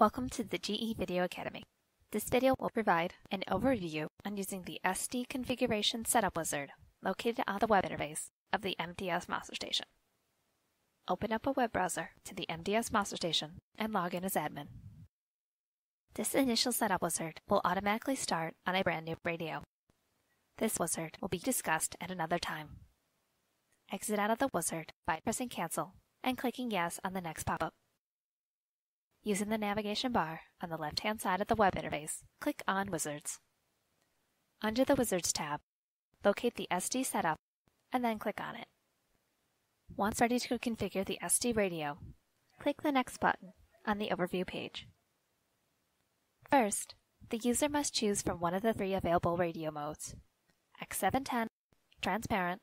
Welcome to the GE Video Academy. This video will provide an overview on using the SD Configuration Setup Wizard located on the web interface of the MDS Master Station. Open up a web browser to the MDS Master Station and log in as admin. This initial setup wizard will automatically start on a brand new radio. This wizard will be discussed at another time. Exit out of the wizard by pressing cancel and clicking yes on the next pop-up. Using the navigation bar on the left-hand side of the web interface, click on Wizards. Under the Wizards tab, locate the SD setup and then click on it. Once ready to configure the SD radio, click the Next button on the Overview page. First, the user must choose from one of the three available radio modes, X710, Transparent,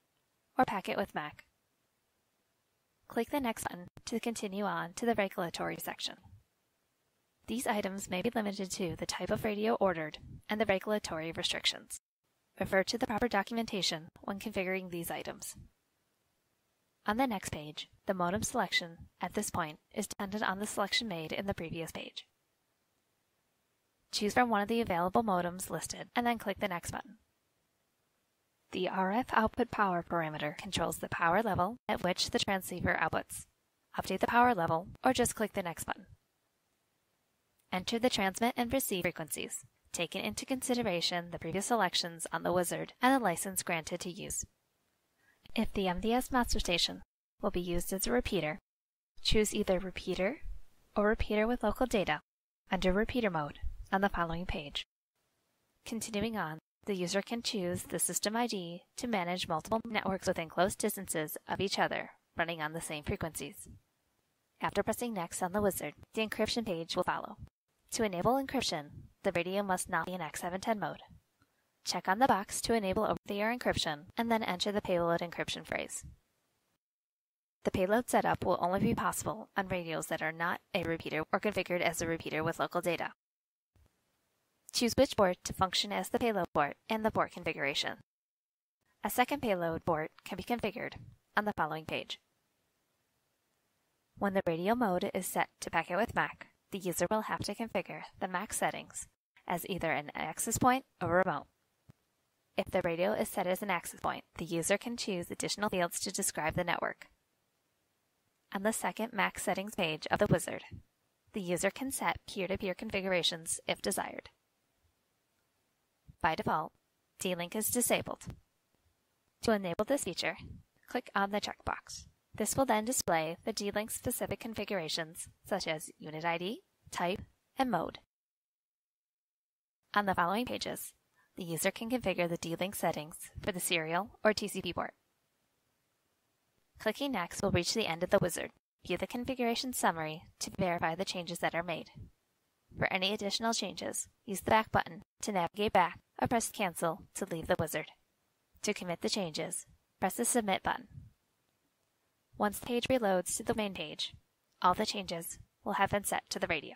or Packet with MAC. Click the Next button to continue on to the Regulatory section. These items may be limited to the type of radio ordered and the regulatory restrictions. Refer to the proper documentation when configuring these items. On the next page, the modem selection at this point is dependent on the selection made in the previous page. Choose from one of the available modems listed and then click the Next button. The RF output power parameter controls the power level at which the transceiver outputs. Update the power level or just click the Next button. Enter the transmit and receive frequencies, taking into consideration the previous selections on the wizard and the license granted to use. If the MDS master station will be used as a repeater, choose either repeater or repeater with local data under repeater mode on the following page. Continuing on, the user can choose the system ID to manage multiple networks within close distances of each other running on the same frequencies. After pressing Next on the wizard, the encryption page will follow. To enable encryption, the radio must not be in X710 mode. Check on the box to enable over-the-air encryption, and then enter the payload encryption phrase. The payload setup will only be possible on radios that are not a repeater or configured as a repeater with local data. Choose which port to function as the payload port and the port configuration. A second payload port can be configured on the following page. When the radio mode is set to packet with MAC, the user will have to configure the MAC settings as either an access point or remote. If the radio is set as an access point, the user can choose additional fields to describe the network. On the second MAC settings page of the wizard, the user can set peer-to-peer -peer configurations if desired. By default, D-Link is disabled. To enable this feature, click on the checkbox. This will then display the D-Link specific configurations such as unit ID, type, and mode. On the following pages, the user can configure the D-Link settings for the serial or TCP port. Clicking Next will reach the end of the wizard. View the configuration summary to verify the changes that are made. For any additional changes, use the back button to navigate back or press cancel to leave the wizard. To commit the changes, press the submit button. Once the page reloads to the main page, all the changes will have been set to the radio.